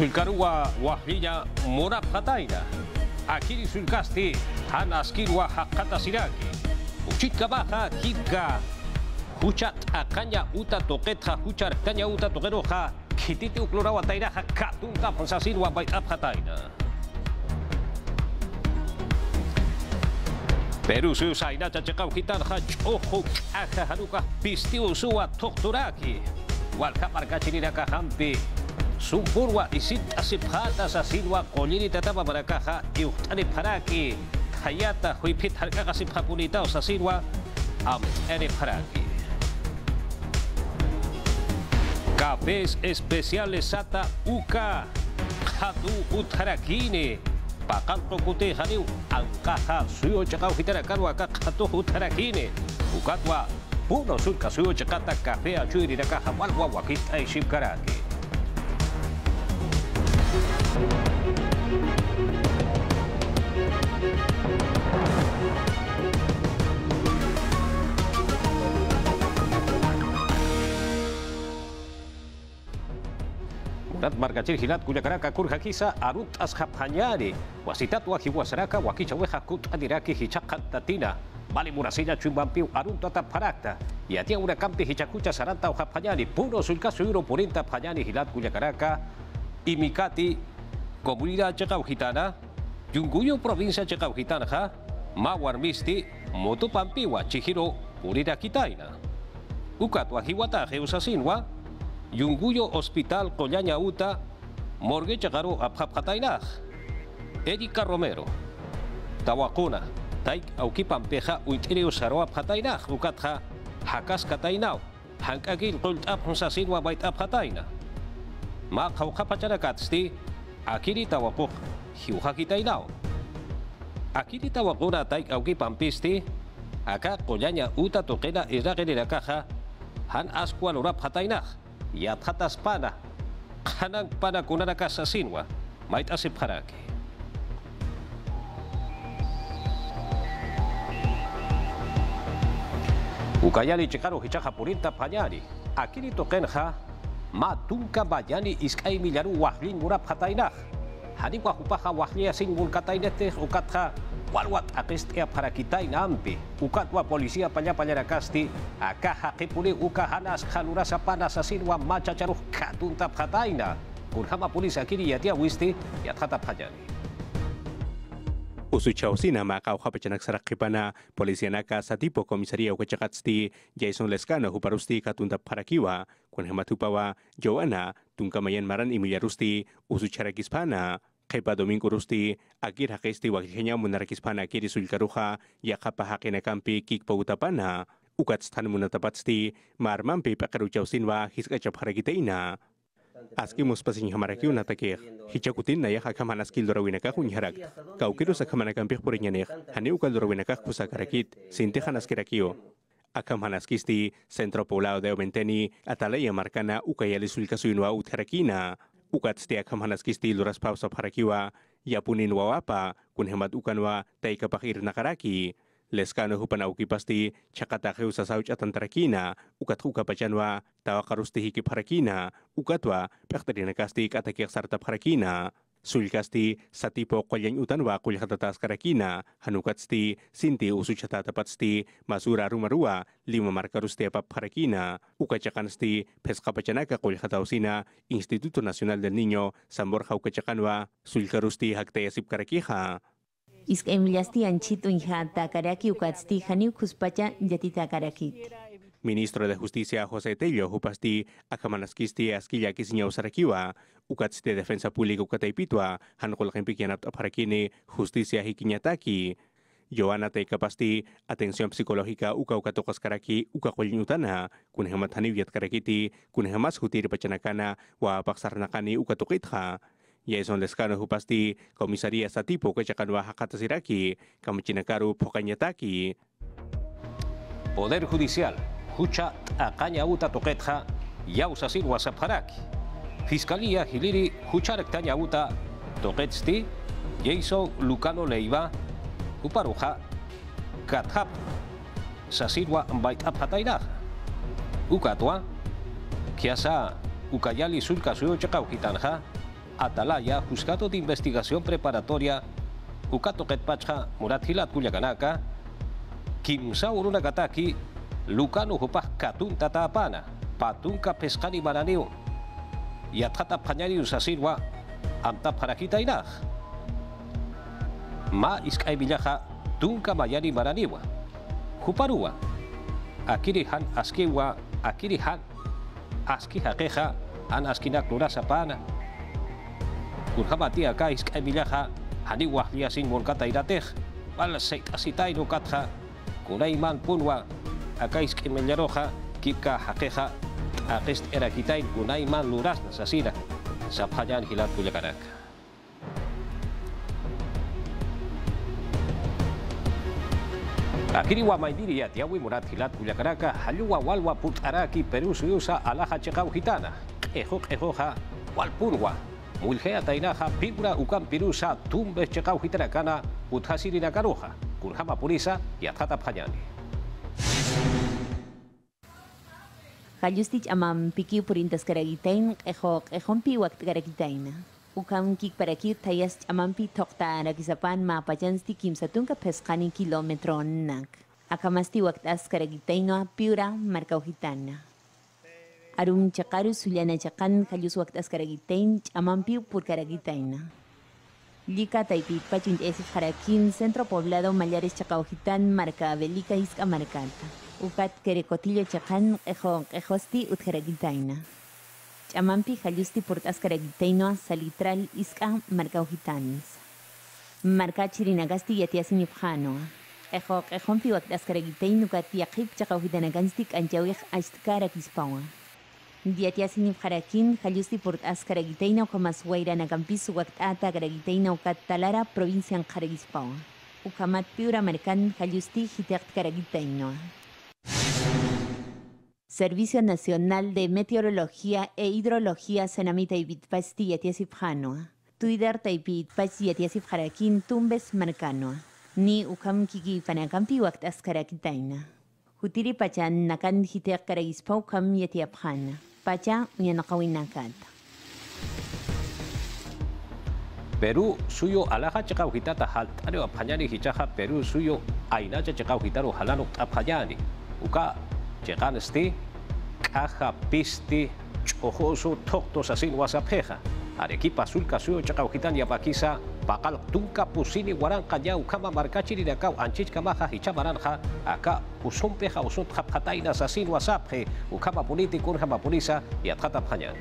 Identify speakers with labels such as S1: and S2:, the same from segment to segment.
S1: Sulkarua wahlinya murap kataina. Akiri sulkasti han askirwa hakata siraki. Uchitka baja hitka. Huchat akanya uta toketha huchar kanya uta tokeroja. Kititi uklurawa tairaja katunta pansasirwa bait apkataina. Peru su saina chachakau hitan ha chojo aja haruka pistiu suwa tokturaki. Walka markachiniraka hampi Sumpurwa isit asipata sa silwa kolini tatapa para kaha iuhtani paraki hayata huipit harka kasip hapunita sa silwa am ere paraki. Cafés especiales sata uka hatu utharakine pakanto kute haniu angkaha suyo chakau hitara karwa ka hatu utharakine ukatwa puno sulka suyo chakata café achuiri nakaha walwa wakit ay shipkaraki. Murat margacir hilat kuya karaka kur hakisa arut as hapanyari wasitat wa hiwasaraka wakicha weha kut adiraki hichakat tatina Bali murasilla chumbampiu arut tata parakta y atia una campi hichakucha saranta o hapanyari puro sulka suiro purinta panyani hilat kuya mikati comunidad chakau gitana yunguyo provincia chakau gitana ha mawar misti moto pampiwa chihiro urira kitaina ukatwa hiwata heusasinwa Yunguyo Hospital Collaña Uta, Morgue Chagaro Abhapkatainaj, Erika Romero, Tawakuna, Taik Aukipampeja Uitrio Saro Abhatainaj, Ukatja, Hakas Katainau, Hankagil Kult Abhunsasinwa Bait ま顔かぱちゃらかつてあきりたわぽひうはきたいなあきりたわごらたいあきぱんぴしてあかこにゃにゃうたとけなえらげれらかははんあすこわのらぱたいなやたたすぱなかなんぱなこならかさしんわまいたせぱらけ Ukayali chikaro hichaja purinta pañari. Akiri tokenja matunka bayani iskay millaru wahlin murab khatainah hari wahupaha wahlia ya sin mulkatainete ukatha walwat akistia parakitain ampi. Ukatwa policía panya panarakasti akaha kipuri ukahanas khalurasa panasasin wa machacharuh katunta khataina. Kunhama polisa kiri yatia wisti yathatap
S2: khajani usuchausina maka uhapachanak sarakipana policianaka satipo komisaria ukachakatsti jason leskana huparusti katuntap harakiwa kunhamatupawa joana tunkamayan maran ya cara usucharakispana kepa domingo rusti akir haqesti wakijenya munarakispana akiri sulkaruja yaqapa haqinakampi kikpa utapana ukatstan munatapatsti marmanpi paqaruchausinwa hisqachap harakitaina askimus pasinya hamaraki una takir. Naya nayah akamanas kil dorawinakah unyarak kaukiros akamanakampiq purinyanek hani ukal dorawinakah kusakarakit sintejanas kirakio. Akamanaskisti centro poblado de oventeni atalaya marcana ukayali sulkasuinua utjarakina ukatsiti akamanaskisti luras pausa parakiwa yapunin wawapa kunhemat ukanwa taikapakir nakaraki leskano hupanawkipasti sauc atan terakina ukat hukapachanuwa tawaqarusti hikipharakina ukatwa piqtarinakasti katakiqsartapharakina Sulkasti satipo kolyan utanwa kuljatatas karakina, hanukatsti sinti usuchatatapatsti masura rumarua lima markarusti apapharakina, ukachakansti pesqapachanaka kuljatausina Instituto nasional del Niño
S3: San Borja hak tayasip haktayasipkarakija.
S2: Ministro de Justicia Jose Tello Hupasti Akamanaskisti askilla kisinya Ukatsi ukatsti Defensa Pública Ukataipitua Hankul Kempikianat Aparakini Justicia hikinyataki. Joana Teka Pasti atensión psikologika Uka Ukatokas Karaki Uka Kulinyutana Kunhemat hanibiat Karakiti Kunhemas Hutir Pachanakana Wa Paksarnakani Ukatokitha Jason Lescano hupasti komisaria satipo kachakanwa hakatasiraki kamachinakaru pokanyataki
S1: Poder Judicial, Hucha Akaña Uta Toquetja, Yausasir Wasaparaki. Fiscalía Hiliri Hucharek Taña Uta Toquetsti, Jason Lucano Leiva, Uparuja, Kathap, Sasirwa Mbait Apatairaj. Ukatwa, Kiasa Ukayali Sulka Suyo Chakau Hitanja, Atalaya, Juzgado de Investigación Preparatoria, Ukato Ketpacha, Murat Hilat Kuyakanaka, Kimsa Uruna Kataki, Lucano Hupah Katun Tatapana, Patunka Pescani Maraniu, Yatata Panyani Usasirwa, Amta Parakita Inaj. Ma Iskay Villaja, Tunka Mayani Maraniwa, Huparua, Akiri Han Askiwa, Akiri Han Aski Hakeja, An Askinak Nurasapana, Kurhamati Aka Iskay Villaja, Haniwa Liasin Murkata Iratej, Wal Seitasita Inukatja, Kunaiman Punwa, Aka Iskay Mellaroja, Kika Hakeja, Akist Erakitain, Kunaiman Luras Nasasira, Saphayan Hilat Kuyakarak. Akiri wa maindiri ya tiawi murat hilat kuyakaraka haluwa walwa putaraki Perú suyusa alaja chekau hitana ejo ejoja walpunwa mulhea tainaja pibra ukan pirusa tumbe chekau hitarakana uthasiri nakaroja kurhama purisa yathata phanyani
S3: Haljustich amam piki purintas karagitain ejo ejompi wakt karagitaina. Ukam kik parakir tayas amampi tokta ragisapan ma pajansti kimsatunka pescani kilometro nak. Akamasti wakt as karagitaino piura marcaujitana. Arum chakaru sulyana chakan haljus wakt as karagitain amampi pur karagitaina. Lika taipit pachun esif harakin centro poblado Mallares Chacaujitan marca Belica Isca Marcata. Ukat kerekotillo chakan ejo ejosti utjeragitaina. Chamampi halusti portas karagitaino salitral isca marcaujitanis. Marca chirinagasti yatiasin ifjano. Ejo ejompi waktas karagitaino kat yakip chacaujitanaganstik anjawih astkaragispawa. Diatiasin ifjarakin halusti portas karagitaino kamas wairanacampis waktata karagitaino kat talara provincia karagispawa. Ukamat piura marcan halusti hitert karagitaino. Servicio Nacional de Meteorología e Hidrología Senamita y Bitpasti Yatiasipjanoa. Twitter Taipit Pach Yatiasipjarakin Tumbes Marcanoa. Ni ukam kiki panakampi waktas karakitaina. Hutiri pacha nakan hiteak ispau kam yati apkhana. Pacha uyanakawin
S1: nakat. Peru suyo alaha chikaw hitata haltano apkhanyani hichaha Peru suyo ainacha chikaw hitaro halano apkhanyani. Uka chikan sti kaha pisti chojoso toktos asin wasapeja. Arequipa sulka suyo chikaw hitan yapakisa bakal tungka pusini waran kanya ukama markachiri nakau anchich kamaja hichamaranja aka usumpeja usut hapataina sasin wasapje ukama puniti kurjama punisa y atkata apanyani.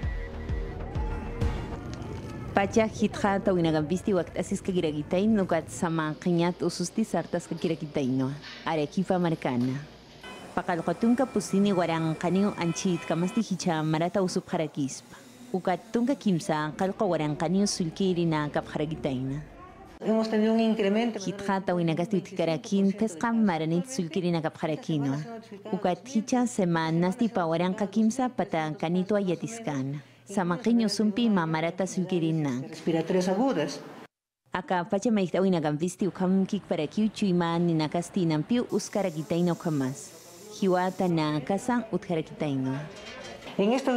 S3: Pacha hitja tawinagampisti waktasis kagiragitain nukat sama kinyat ususti sartas kagiragitaino. Arequipa marcana. Pakalkotunka pusini warang kaniu anchit kamasti hicha marata usup harakispa. Ukat tunka kimsa kalko warang kaniu sulkiri na kap haragitaina.
S4: Hemos tenido un incremento.
S3: Hitja tawinagasti utikarakin pesqam maranit sulkiri na kap harakino. Ukat hicha semanasti pa warang kakimsa pata kanito ayatiskan. Samakiño sumpi mamarata sulkirinak.
S4: Respiratorias agudas.
S3: Aka pacha maiktawi nagamvisti ukam kik para kiu chuima ni nakasti nampiu uskaragitaino kamas. Hiwata na kasang utkarakitaino.
S4: Este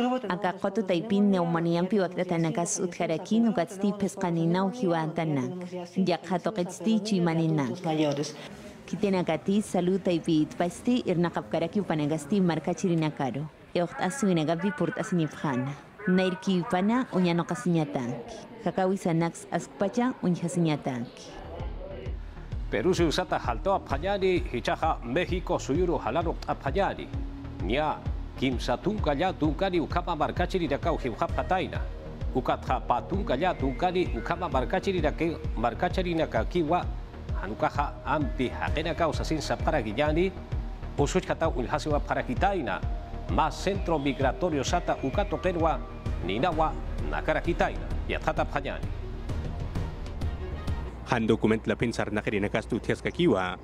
S3: koto taipin neumaniampi waktata nakas utkarakin ukatsti peskaninaw hiwata nak. Yakhatoqetsti chuimaninak.
S4: los mayores.
S3: Kitenakati salud taipit. Nairki upana.
S1: Perú se usata halto apanyani hichaja México suyuru. Nya kimsa tunka ya tunkani ukama markachiri nakau himhap kataina. Ukatha patunka ya tunkani ukama markachiri nake markachiri nakakiwa hanukaha ampi hakena kau sasin sapara ginyani usuch kata ulhasiwa para kitaina mas centro migratorio sata ukato kenwa ninawa nakara kitaina yathata apanyani.
S2: Han dokument la pinsar na kirinakas tu tias kakiwa.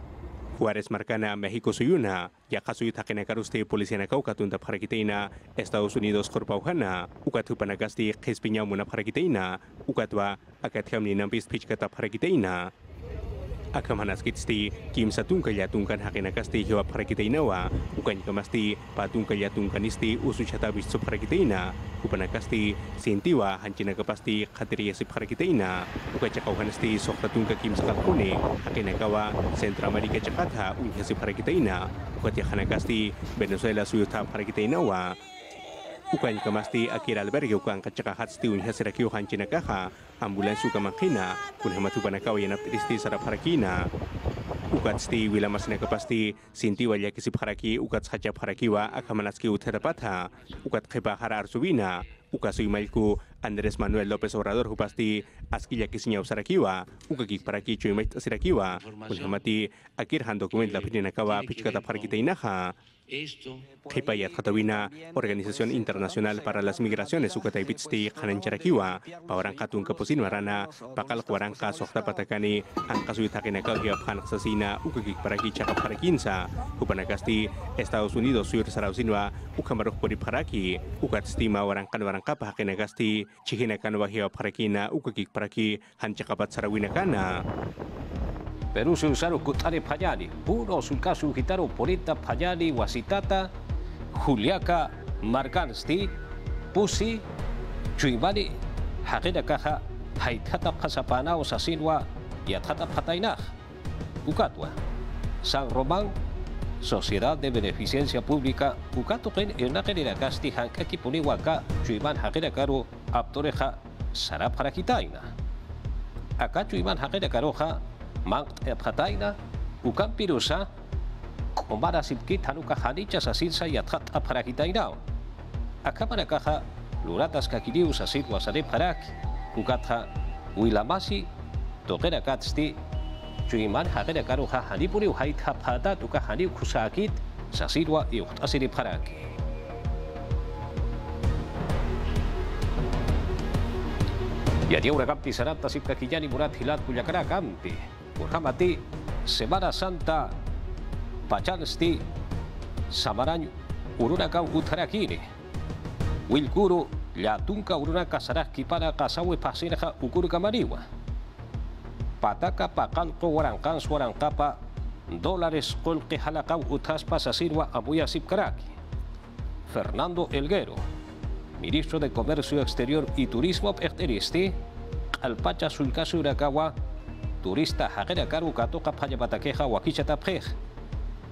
S2: Juárez Marcana, México Suyuna, ya caso y taquena caruste policía en paraquiteina, Estados Unidos corpa ujana, ucatu panagasti, jespiña muna paraquiteina, ucatua, acatiamni nampis pichkata paraquiteina, akamanas kimsa tungkalyatungkan hakinakasti hiwa parakitainawa ukanyikamasti patungkalyatungkanisti usuchatabistu parakitaina upanakasti sintiwa hancinakapasti qatiriyasi parakitaina sentra soqtatungka kimsa qalquni hakinakawa centroamerica ina, unhiasi parakitaina kasti, venezuela suyuta parakitainawa ukanyikamasti akira albergue ukan kachakahatsti hancina kaha. Ambulans juga menghina, makina kun hamatu yang yanap tristi sarap harakina ukatsti wilamasne kepasti, sinti walya kisip haraki. Ukat saja haraki wa akamanatski utharapatha ukat khepa harar subina ukasu imalku Andres Manuel López Obrador hupasti. Askilla kisinya usarakiwa ukakik paraki chuimait asirakiwa kun hamati akirhan dokumen la kata para kita inaha. Hipayat Katawina, Organización Internacional para las Migraciones Ukataipitsti Hanancharakiwa, Pawarang Katun Kapusin Marana, Pakal Kwarangka Sokta Patakani, Angkasuit Hakinakal Hiap Hanaksasina, Ukakik Paraki Chakap Harakinsa, Upanakasti, Estados Unidos Sur Sarausinwa, Ukamaruk Puri Paraki, Ukatstima Warangkan Warangkapa Hakinakasti, Chihinakan Wahiap Harakina, Ukakik Paraki, Hanchakapat Sarawinakana.
S1: Perú Sulsaru Kutare Payani, Puro Sulkasu Gitaro Porita Payani, Wasitata, Juliaca Margansti, Pusi, Chuimani, Hagida Kaja, Haitata Pasapana o Sasinwa, Yatata Patainaj, Ucatwa, San Román, Sociedad de Beneficencia Pública, Ucato Ken Ernagera Gasti Hankaki Puniwaka, Chuiman Hagida Karu, Aptoreja, Sarap Harakitaina. Acá Chuiman Hagida Karoja, მანყტაფხატაინა უკან პიროსა კომარასიპკი თანუკახანიჭა სასინსა იათხატაფრაკიტაინაო აკაპარაკახა ლურატასკაკიდიუსა სიტუასარე ფარაკ უკათა უილამასი დოყერაკაცდი ჯუიმან ჰაგერაკარო ხაჰანიპური უჰაითაფადა დუკახანი ქუსაკით სასირვა იუხტასირი ფარაკი Yadiura Campi Saranta Sipka Quillani Murat Hilat Culiacará Campi Murhamati Semana Santa Pachansti Samaranyo Urunakau Utarakini. Wilkuru Yatunka Urunaka Saraki para Kasawe Pasinaja Ukuru Kamariwa. Pataka Pakalko Warankan Swarankapa Dólares Kolke Halakau Utaspa Sasirwa Abuya Sipkaraki. Fernando Elguero, ministro de Comercio Exterior y Turismo Perteristi, Alpacha Sulcasu Urakawa, turista Hagera Karu Katoka Payabatakeja Wakicha Tapej,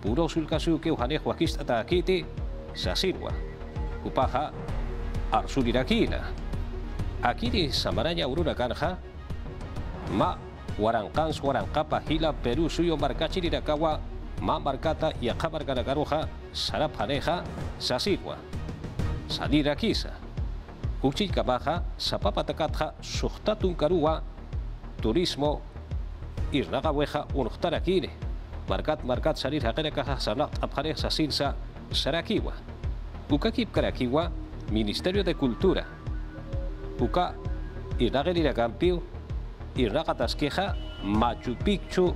S1: Puro Sulcasu que Uhanej Wakista Takiti, Sasirwa, Upaja, Arsulirakina, Akiri Samaraña Uruna Kanja, Ma Warankans Warankapa Hila Perú Suyo Marcachirakawa, Ma Marcata y Akabar Garagaroja, Sarapaneja, Sasirwa. Salira kisa. Uchi kabaja, sapapa takatja, suhtatun karua, turismo, irnaga weja, unuhtara kire. Markat markat salir hagera kaja sanat apjare sasinsa, sarakiwa. Uka kip karakiwa, Ministerio de Cultura. Uka irnaga nirakampiu, irnaga taskeja, Machu Picchu,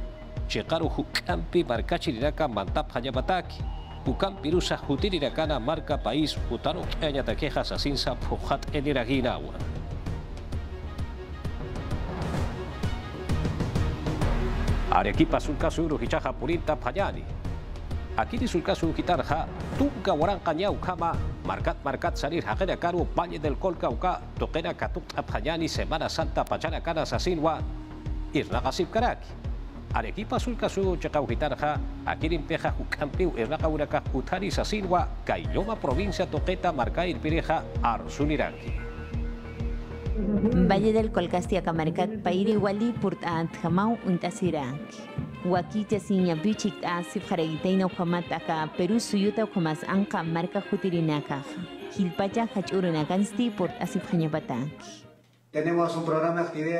S1: Chekaru hukampi markachiraka mantap hayabataki. Ukan pirusa jutirirakana marca país utano aña taqueja sasinsa puhat eniraginawa. Arequipa sulkasu hichaja purinta payani. Aquí sulkasu hitarja tunka waranka nyau kama markat markat salir hagera karu palle del kolka uka toquera katuk apayani semana santa pachana kana sasinwa irnagasip karaki. Arequipa sulkasu chakau hitarja, akirin peja hukampiu ernaqa uraka utari sasinwa, kailoma provincia toqueta marca irpireja arsuniraki.
S3: Valle del Colcastia Camarcat Pairi Wali Purtant Jamau Untasiranki. Wakita sinya bichik asif haragitaina ukamat aka Peru suyuta ukamas anka marca jutirinaka. Hilpacha hachurunakansti port asif hanyabatanki.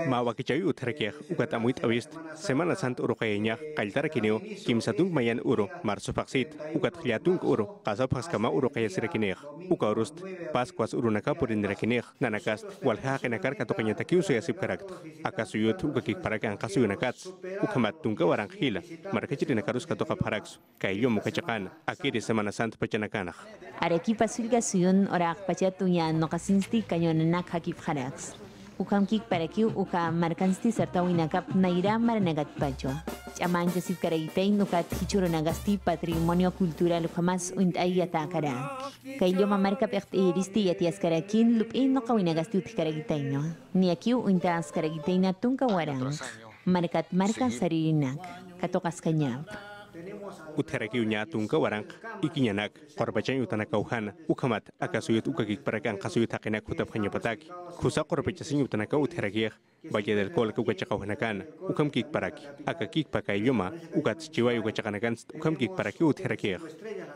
S2: Ma wakichay utarkiah ukatamuit awist Semana Sant uro kayanya kaltar kineo kimsatung mayan uro marso paksit ukat khliatung uro kasa paskama uro kaya sirakineah uka urust paskuas uru naka purindirakineah nanakas walha kenakar kato kenyata takiu yasip karakt akasuyut ukakik parak ang kasuyunakats ukamat tungka warang khila markachirinakaros kato paraksu kayo mukachakan akiri Semana Sant pachanakanah
S3: Arequipa sulgasuyun orak pachatuyan nokasinsti kanyonanak hakip haraks Ukam kik parakiu uka markansti serta winakap naira maranagat pacho. chamancha sif karaitain ukat hichurunagasti patrimonio cultural jamás uint ay atakara. Kailo mamarka pecht iristi yatias karakin lupin no kawinagasti utkaragitaino. Ni aquí uintas karagitaina tunka warang. Markat marka saririnak. Katokas
S2: utarakiuña atunka waranqa ikiñanak qorpachay utanaqa uhana ukhamat akasuyut ukakikparaq anqasuyut haqinaqa hutapqañapataqi khusa Valle del Colca ukachaqawhinakan ukamkikparaki akakikpaka idioma ukatsichiway ukachaqanakanst ukamkikparaki utjarakiq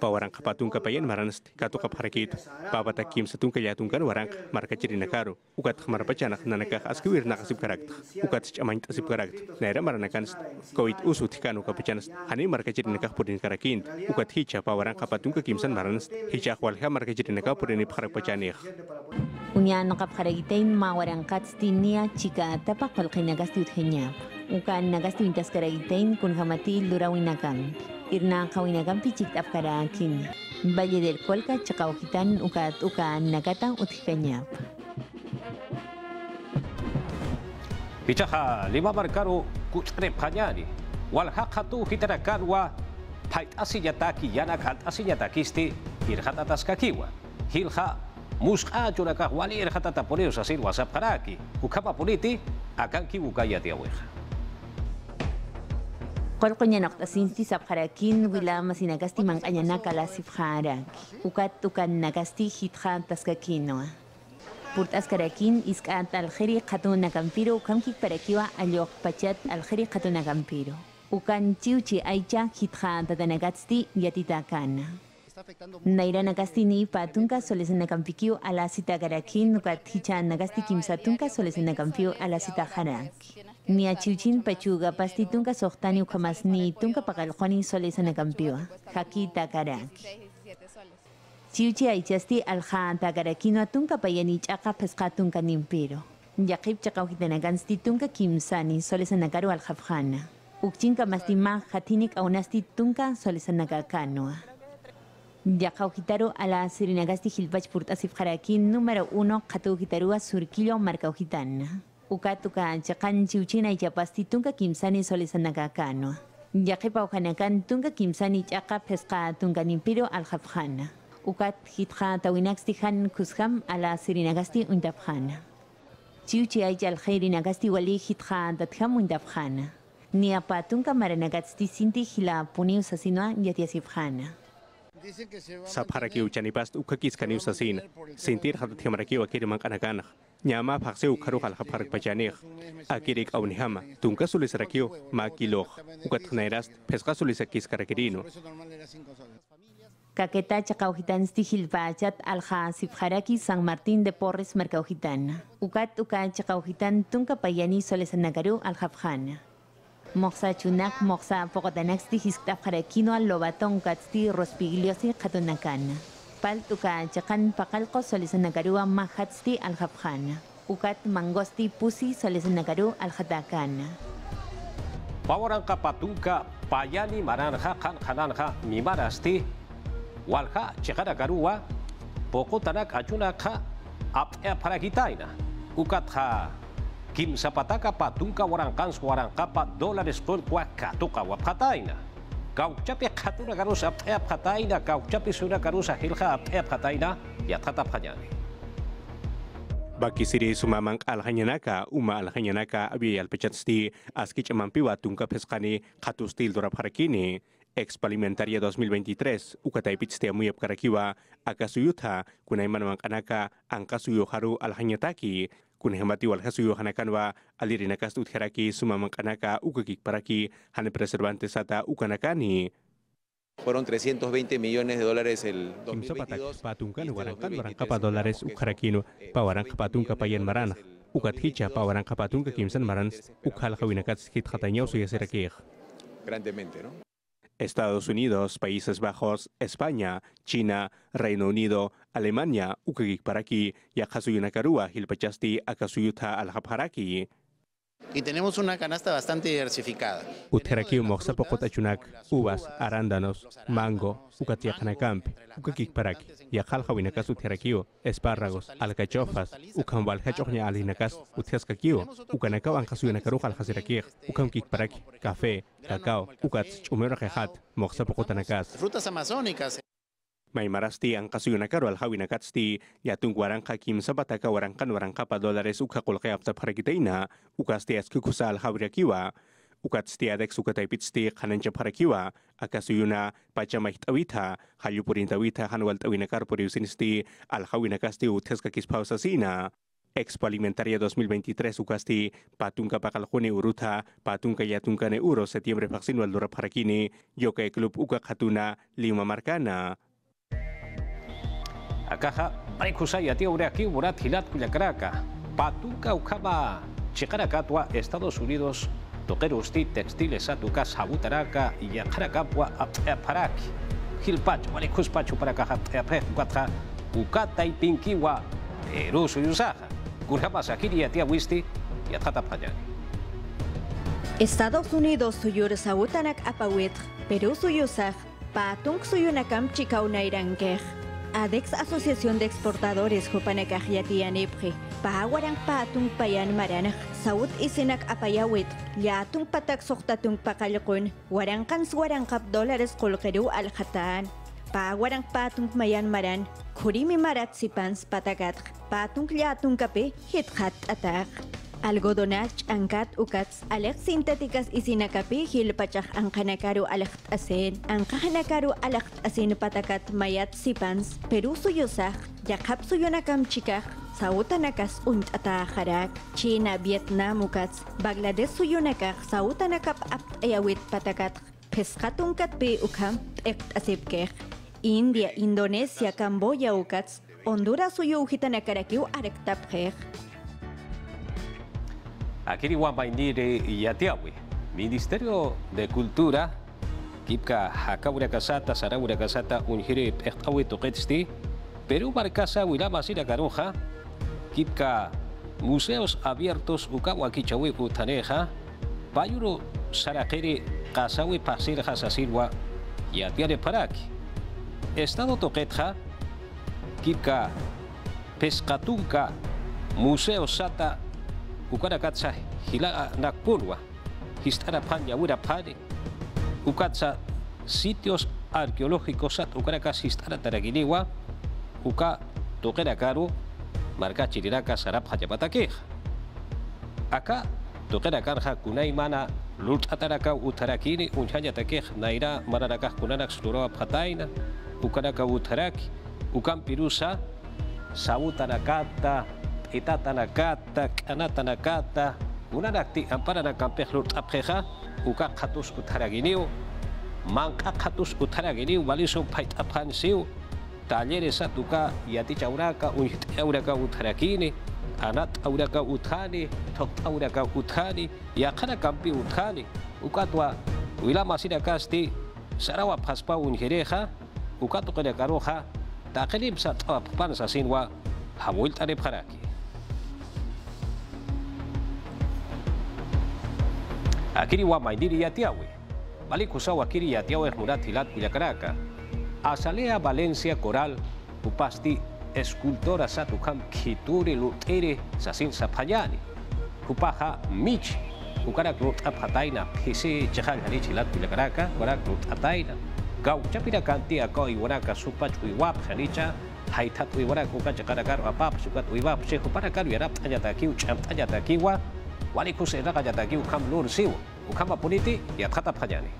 S2: pawaranqa patunkapayan maranasti katuqapqarakitu papata kimsa tunka llatunkan waranqa markachirinakarу ukataq marpachanaq nanakaq askiwirnaq asipkaraktaq ukatsich'amañt'a asipkaraktaq nayra maranakanst kawit usu tijkan ukapachanast hanin markachirinakaq purinkarakint ukat hicha pawaranqa patunka kimsan nakah hichaq waljaq
S3: markachirinakaq purinipqarakpachaniq uña noqapqarakitain mawaranqatz tinia chika atapaq qullqina gastiwt hiñaqa uka anaqastiwin tasqaraytain kunhamati lurawinakampi irna qawinakampi chiktapqaraakini Valle del cakau kita uka uka nakata henyap.
S1: Pichaha lima markaru kuchqripqañani walhaqa tu asinya takisti. Irhat atas kakiwa. Hilha atas kakiwa. Hilha musqa churaka wali irhat ataponeos asir wasap karaki. Ukapa politi akan kiwukaya tiaweja.
S3: Kolkonyanak tasinti sapkarakin wila masinagasti mang anyanaka la sifharak. Ukat ukan nagasti hitha taskakinoa. Purtas karakin iskat algeri katun nakampiro ukam kik parakiwa alyok pachat algeri katun nakampiro. Ukan chiuchi aicha hitha tatanagasti yatitakana. Naira nagasti ni patunka soles nakampikiu ala sita karakin ukat hicha nagasti kimsa tunka soles nakampiu ala sita harak. Ni achiuchin pachuga pasti tunka sohtani ukamas ni tunka pakalkhoni soles nakampiu. Haki takarak. Chiuchi aichasti alha tagarakino tunka payani chaka pesca tunka nimpiro. Yakip chaka uhitanagansti tunka kimsani solesanakaru alhafjana. Ukchinka mastima hatinik aunasti tunka solesanakakanoa. Yaka uhitaru ala sirinagasti hilpach purtasif número uno katu uhitarua surquillo marca uhitana. Ukatuka chakan chiuchina ichapasti tunka kimsani solesanakakanoa. Yakipa uhanakan tunka kimsani chaka pesca tunka nimpiro alhafjana. ukat hitja tawinakstihan kusham ala sirinagasti untapjana. Chiuchi ay algeri nagasti wali hitja datham untapjana. Ni apatunka maranagasti sinti hila puni usasinoa yatiasifjana.
S2: Sapharaki uchanipast ukakis kani usasin sentir hatat himaraki wakiri mankanakanah nyama phakse ukharu khal khapharak pachanih akirik aunihama tunka sulisarakio makiloj ukat khnairast phesqa sulisakis karakirino
S3: Caqueta Chacaujitan Stihilpachat Alja Sifjaraki San Martín de Porres Mercaujitan. Ukat Uka Chacaujitan Tunka Payani Solesanagaru Aljafjana. Moxa chunak, moxa poco de nexti, hiskta jarekino katsti, rospigliosi y jatunakana. Chakan pakalko solisanakarua mahatsti al. Ukat mangosti pusi solisanakaru al
S1: jatakana. Pawaranka patuka payani maranja kan kananja mimarasti. Walha chakara karua achunaka ap e paragitaina. Ukat ha. Kim zapataka kwa warankansu warankapa dólares qullqwa qhatuqa wapqatayna kawchapi qhatura karusa apt'ay kau kawchapi sura karusa hilqa kataina, ya yatqata apqañani
S2: baki siri sumamang al hanyanaka uma al hanyanaka abi al pechatsti aski chamampi watunka pesqani qatustil dorap harakini Expalimentaria 2023 ukatay pitste muyap karakiwa akasuyutha kunai manamang anaka angkasuyo haru alhanya taki. Kunahemati wal kasuyo hanakanwa alirinakas utheraki sumamang anaka ukakik paraki hane preservante sata ukanakani
S5: Fueron 320 millones de dólares el
S2: kimsa patak
S5: 2022.
S2: patungkan
S5: y este
S2: warankan
S5: 2023
S2: warangkapa dolares
S5: esperamos que
S2: ukharakino kapatunka
S5: superior
S2: payan
S5: a
S2: maran
S5: millones el
S2: ukat hicha
S5: 2022,
S2: pawarang kapatunka kimsan maran ukhal khawinakat hit khatanya usuya sirakih
S5: Grandemente, ¿no?
S2: Estados Unidos, Países Bajos, España, China, Reino Unido, Alemania, ukagik paraki, yakasuyunakarua hilpachasti akasuyuta alhapharaki.
S6: Y tenemos una canasta bastante diversificada.
S2: Utjerakiw moqsa poqotachunak, uvas, arándanos, mango, ucatiacanacamp, ucaquicparaki, yajalhawinakas utjerakiw, espárragos, alcachofas, ucambalhachoña alinakas, utjascakiw, ucanacao ancasuyanacaruja aljasirakiq, ucamquicparaki, café, cacao, ucats, chumero quejat, moqsa poqotanakas.
S6: Frutas amazónicas.
S2: Mai marasti ang kasuyunakaro al hawina ti yatung warangka kim sabataka warangkan warangka kapa dolares uka kolkayap sa paragitayna ukas ti askukusa al hawirakiwa uka sti adek sukataipits ti kanancha parakiwa akasuyuna pachamahitawita halyupurintawita hanwaltawinakar puriusinis sti al hawinakas ti uteskakispawsasina. kispausasina Expo Alimentaria 2023 ukasti patungka bakal kone Uruta, Patunca Yatuncane Uro, setiembre vaksin waldura Parakini, Yoke klub uka Katuna, Lima markana.
S1: Akaja, Atia Ureaki, Murat Hilat Kuyakaraca, Patuca Ukama, Chikaracatwa, Estados Unidos, Toquerusti, Textiles Atuca, Sabutaraca, y Yakaracapua, Aparaki, Gilpacho, Marikus Pacho para Caja, Apekuatra, Ukata y Pinkiwa, Perú Suyusaja, Kurhama Sakiri y Atia Wisti, y Atata Payani.
S7: Estados Unidos suyur Sautanak Apawit, Perú suyusaj, Patung suyunakam Chikaunairanquej. ADEX Asociación de Exportadores Yatianipri, Pahawarang Patung Payan Maranaj, Saud Isinak Apayawit, Yatung Patak Soktatung Pakalkun, Warangkan Swarangkap Dólares Kulkeru Al Hatan, Pahawarang Patung Mayan Maran, Kurimi Marat Sipans Patagat, Patung Yatung Kape, Hithat Atak. Algodonach angkat ukats alek sintéticas isinakapi hilpachak ang kanakaru alakt asin ang kahanakaru alakt asin patakat mayat sipans Peru suyusak yakap suyunakam chikak sautanakas unt ataharak China Vietnam ukats Bangladesh suyunakak sautanakap apt ayawit patakat peskatungkat pe ukam ekt asipkek India Indonesia Camboya ukats Honduras suyu uhitanakarakiu arektapkek
S1: Akiri Wambainire Yatiawi, Ministerio de Cultura, Kipka Hakawura Kasata, Sarawura Kasata, Unjire Pektawi Toquetsti, Perú Barcasa, Wilama Sira Caroja, Kipka Museos Abiertos, Ukawa Kichawi Utaneja, Payuro Sarakere, Kasawi Pasir Hasasirwa, Yatiare Paraki. Estado Toquetja, Kipka Pescatunca, Museo Sata, ukarakatsa hila nakurwa histara pan yawira pane ukatsa sitios arqueológicos at ukarakas histara taraginiwa. Uka tokera karu. Marka chiriraka sarap hayapatakej acá tokera karja kunay mana lut ataraka utarakini unchanya takej naira mararaka kunanak sluro pataina. Ukaraka utaraki. Ukan ita tanakata kana tanakata na kampi kampejlur t'apjeja uka qhatus utaraginiu manka qhatus utaraginiu valison pait'apjansiu talleresat uka yatichauraka uñit'auraka utarakini anat'auraka utani toqt'auraka utani yaqana kampi utani saat apa sarawapqaspa sa sinwa, hawul t'awapqpansasinwa hamuilt'aripjaraki Akiri wa maindiri yatiawi. Bali kusau akiri yatiawi murat hilat Villacaraca. Asalea Valencia Coral upasti escultora satukam kituri lutere sasin sapayani. Kupaha mich ukarak lut apataina pisi chahal hani chilat Villacaraca warak lut ataina. Gau chapira kanti ako iwaraka supach uiwap hanicha haitat uiwarak uka chakarakar apap sukat uiwap sehu para karu yarap tanya takiu cham tanya takiwa na kaya tagi ukam lur siw ukam apuniti ya kata pajani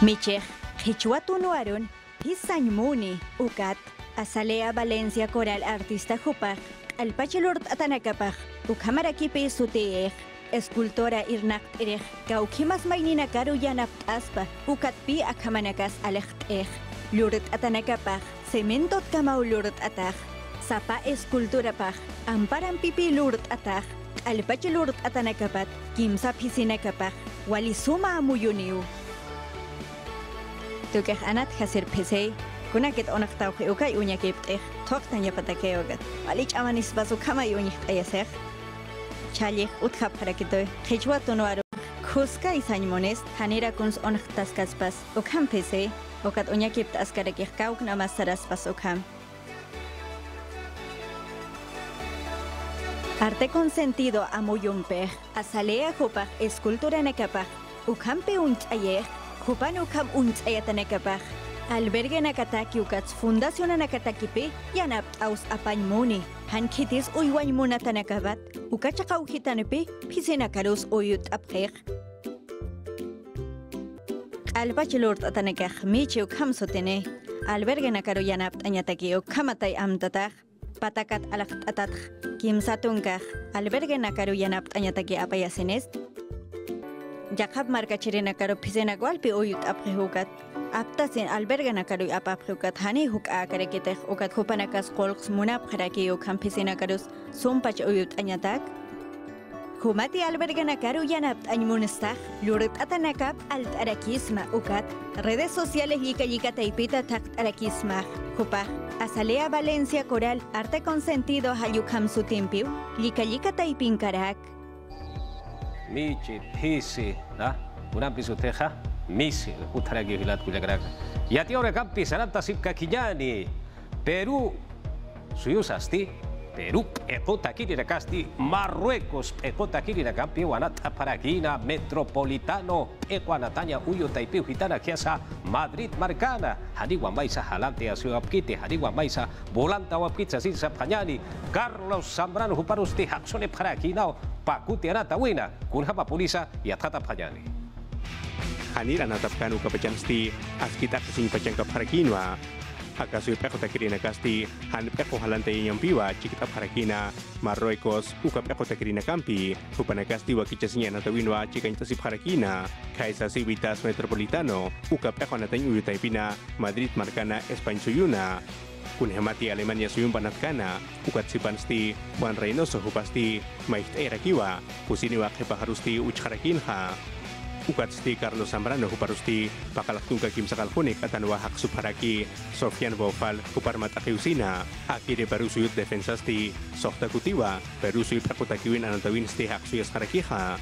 S7: Michej, Hichuatunuaron, Hisañmuni, Ucat, Azalea Valencia Coral Artista Jupaj, Alpachilurt Atanacapaj, Ukamarakipe Suteej, Escultora Irnak Erej, Gaukimas Mainina Karu Yanap Aspa, Ukatpi Akamanakas Alecht Ej, Lurt Atanacapaj, Cementot Kamau Lurt Ataj, sapa esculturapaj amparanpipi lurt'ataj q'allpacha lurt'atanankapaj kimsa phisinakapaj wali suma amuyuniw tukej anat jasir phisey kunakit onaqtawqi ukay uñakipt'ij thoqtan yapatakayawakat wali ch'amanispasu qhamay uñij q'ayasej challej utqapqarakitoy qhichwa tunuwaruj khusqa isañmones janirakuns onqtasqaspas ukham phisey ukat uñakipt'asqarakij kawkn'amasaraspas ukham Arte con sentido amuyumpej, asalea jupaj escultura nekapaj, ukampe unchayej, jupan ukam unchayatanekapaj. Albergue Nakataki ukats Fundación Nakatakipi yanap aus apañmuni. Hankitis uywañmuna tanakabat, ukachaqawhitanipi pisinakarus uyut apqeq. Albachelurt atanakaj michi ukam sotene. Albergue Nakaro yanap añataki ukamatay amtataj. Patakat alakt atatj. Kimsatunkaj. Albergue Nakaro yanap añataki apayasines. Jakab markachiri nakaro pisenakwalpi uyut apqehukat. Aptasin alberga nakaru apaprukat hani huk akarekitej ukat hupanakas qolqs munap qaraki ukam pisinakarus sumpach uyut añatak. Humati alberga nakaru yanap añmunistaj lurit atanakap alt arakisma ukat redes sociales yika yika taipita takt arakisma hupaj Azalea Valencia Coral arte consentido hayukam sutimpiu yika yika taipinkarak.
S1: Michi, Pisi, ¿ah? Una pisuteja, Misi, utaragi hilat kuyagraka. Y a ti ahora campi sarata sipkakiñani. Perú, suyusasti, Perú, Ecota casti, Marruecos, Ecota Quiriracampi, Guanata, Paraguina, Metropolitano, Ecuanataña, Uyo, Taipi, Gitana, Kiasa, Madrid, Marcana, Jarigua Maisa, Jalante, Azuapquite, Jarigua Maisa, Volanta, Apkitsa, Cinza, Pañani, Carlos Zambrano, Juparusti, Jaxone, Paraguinao, Pacuti, Anatahuina, kunjapa Pulisa y Atata, Pañani.
S2: Hanira anata uka sti, askita kesing pecang ke akasu peko takirina kasti han peko halante yampiwa chikita parakina Marruecos uka peko takirina kampi upana kasti wa kichasinya natawinwa chikanta si parakina kaisa sivitas metropolitano uka peko natany uyutaipina Madrid markana España kun hemati Alemania suyun panatkana ukat si pansti Juan Reynoso hupasti maiht erakiwa pusini wa kepaharusti ucharakinha ukatsti Carlos Zambrano huparusti pakalaktunga kimsakal hunik atan wahak subharaki Sofian Bofal huparmat akiusina akire baru suyut defensasti sohta kutiwa baru suyut akutakiwin anantawin sti hak suyas harakiha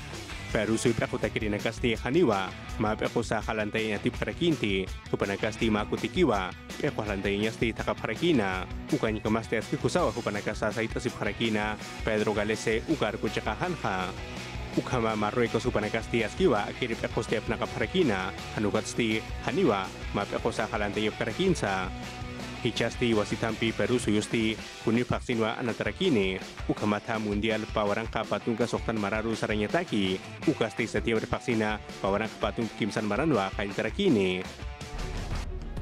S2: baru suyut akutakirinakas haniwa maap eko sa kalantay tip harakinti ti makutikiwa eko halantaynya sti takap harakina ukanya kemas ti aski kusawa hupanakas sa saita sip harakina Pedro Galese ukar kucakahan ha 奥浜マルエコスバナカスティアスキワキリペコステプナカパラキナハヌガツティハニワマペコサカランティプカラキンサ Hijasti wasitampi Peru suyusti kuni vaksin wa anatarakini ukamata mundial pawarang kapatung kasoktan mararu saranyataki. Ukasti setiap vaksina pawarang kapatung kimsan maranwa kaintarakini.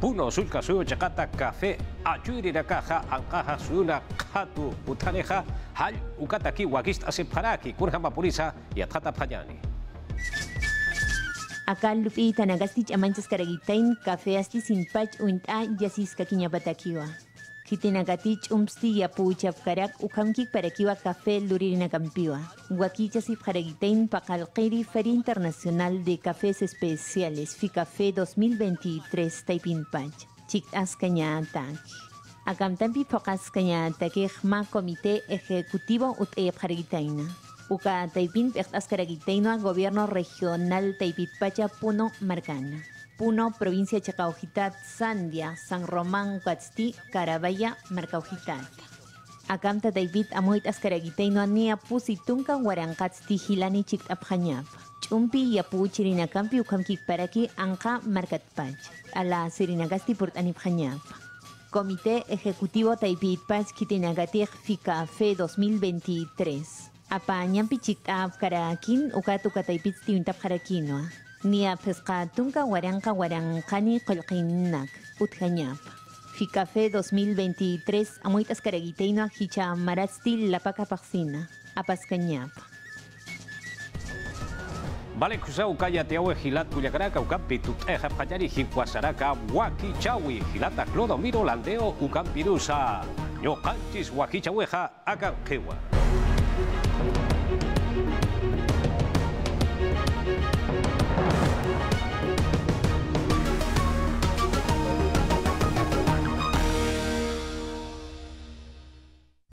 S1: Puno sulka suyo chakata café ang kaha suna katu utaneha hal ukataki wagist asipharaki kurhama purisa yatata panyani.
S3: Acá lupi tanagasti chamanchas karagitain café asti sin pach unta yasis kakinya Kitinagati umsti ya puchap karak ukamkik parakiwa café luririna campiwa. Guaquicha si karagitain pakalqiri Feria Internacional de Cafés Especiales fi Café 2023 taipin pach. Chik askanya tanki. Akamtampi pokas kanya takih ma comité ejecutivo ut e karagitain. Uka Taipin Ascaragiteino Gobierno Regional Taipitpacha Puno Marcana. Puno, Provincia Chacaujitat, Sandia, San Román, Cuatzti, Carabaya, Marcaujitat. Akamta Taipit Amoit Ascaragiteino Ania Pusitunka Huarancatsti Hilani Chiktapjanyap. Chumpi Yapu Chirinakampi Ukamki Paraki Anka Marcatpach. A la Sirinagasti Purtanipjanyap. Comité Ejecutivo Taipitpach Kitinagatij FICA FE 2023. Apañan pichikta karakin ukat ukataypit tiuntap karakinoa. Nia pescatunka waranka warankani kolqinak utjañap. Ficafe 2023 amuitas karagiteino hicha maratsti lapaka paxina. Apascañap.
S1: Vale, kusau kaya tiawe hilat kuyakaraka ukampi tut eja panyani hikwasaraka waki chawi hilata clodomiro landeo ukampirusa. Yo kanchis waki chaweja akan kewa.